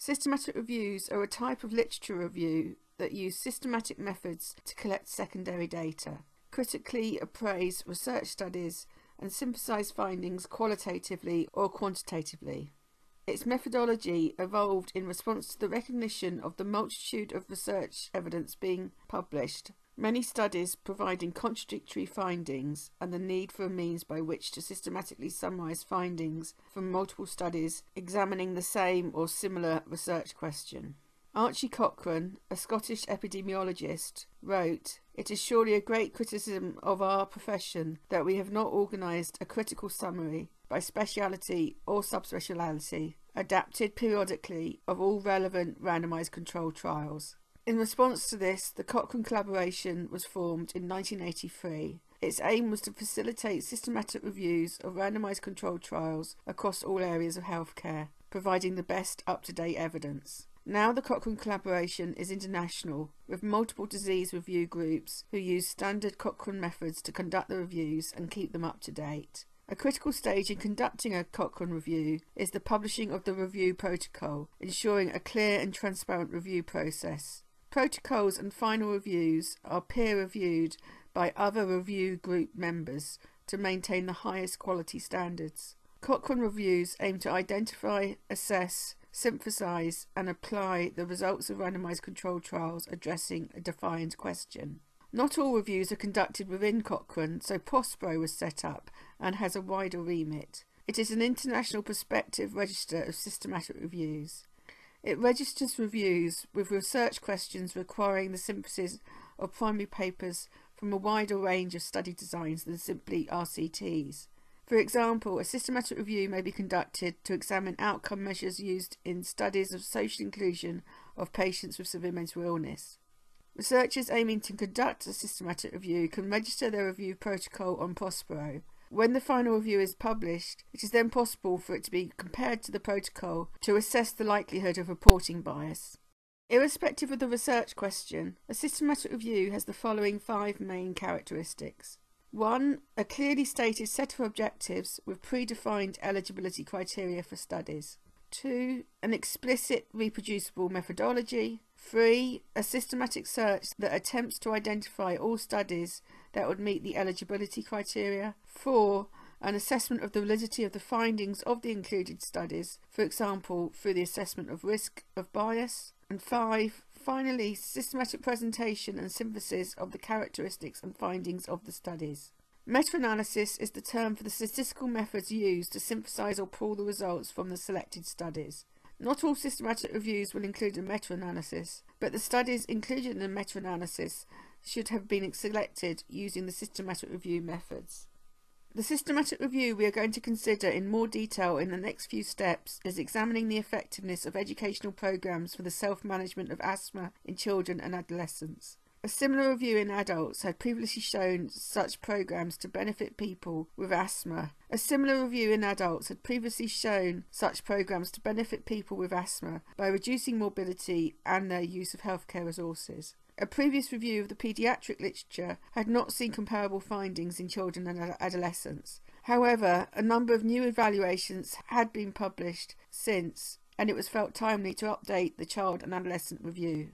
Systematic reviews are a type of literature review that use systematic methods to collect secondary data, critically appraise research studies, and synthesize findings qualitatively or quantitatively. Its methodology evolved in response to the recognition of the multitude of research evidence being published, many studies providing contradictory findings, and the need for a means by which to systematically summarize findings from multiple studies examining the same or similar research question. Archie Cochrane, a Scottish epidemiologist, wrote, It is surely a great criticism of our profession that we have not organised a critical summary, by speciality or subspeciality, adapted periodically of all relevant randomised controlled trials. In response to this, the Cochrane Collaboration was formed in 1983. Its aim was to facilitate systematic reviews of randomised controlled trials across all areas of healthcare, providing the best up to date evidence. Now the Cochrane collaboration is international, with multiple disease review groups who use standard Cochrane methods to conduct the reviews and keep them up to date. A critical stage in conducting a Cochrane review is the publishing of the review protocol, ensuring a clear and transparent review process. Protocols and final reviews are peer reviewed by other review group members to maintain the highest quality standards. Cochrane reviews aim to identify, assess, synthesize and apply the results of randomized controlled trials addressing a defined question. Not all reviews are conducted within Cochrane, so PROSPERO was set up and has a wider remit. It is an international perspective register of systematic reviews. It registers reviews with research questions requiring the synthesis of primary papers from a wider range of study designs than simply RCTs. For example, a systematic review may be conducted to examine outcome measures used in studies of social inclusion of patients with severe mental illness. Researchers aiming to conduct a systematic review can register their review protocol on PROSPERO. When the final review is published, it is then possible for it to be compared to the protocol to assess the likelihood of reporting bias. Irrespective of the research question, a systematic review has the following five main characteristics. 1. A clearly stated set of objectives with predefined eligibility criteria for studies. 2. An explicit reproducible methodology. 3. A systematic search that attempts to identify all studies that would meet the eligibility criteria. 4. An assessment of the validity of the findings of the included studies, for example, through the assessment of risk of bias. And 5. Finally, systematic presentation and synthesis of the characteristics and findings of the studies. Meta-analysis is the term for the statistical methods used to synthesize or pull the results from the selected studies. Not all systematic reviews will include a meta-analysis, but the studies included in the meta-analysis should have been selected using the systematic review methods. The systematic review we are going to consider in more detail in the next few steps is examining the effectiveness of educational programs for the self-management of asthma in children and adolescents. A similar review in adults had previously shown such programs to benefit people with asthma. A similar review in adults had previously shown such programs to benefit people with asthma by reducing morbidity and their use of healthcare resources. A previous review of the paediatric literature had not seen comparable findings in children and adolescents. However, a number of new evaluations had been published since, and it was felt timely to update the child and adolescent review.